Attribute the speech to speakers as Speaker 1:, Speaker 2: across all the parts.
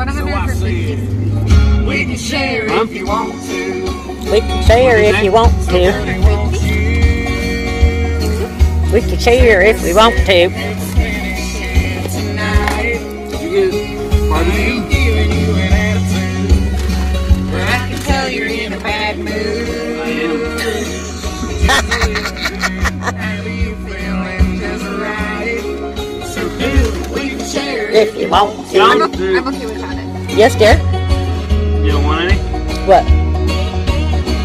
Speaker 1: We can share if you want to.
Speaker 2: We can share if you want to. We can share if we want to.
Speaker 1: I can tell you're in a bad mood.
Speaker 2: If you want
Speaker 3: I'm,
Speaker 2: to.
Speaker 3: o- I'm okay without it.
Speaker 2: Yes, dear?
Speaker 4: You don't want any?
Speaker 2: What?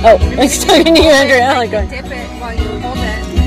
Speaker 2: Oh, it's talking to you, Andrew. I'm like going,
Speaker 3: Dip it while you hold it.
Speaker 4: Probably a couple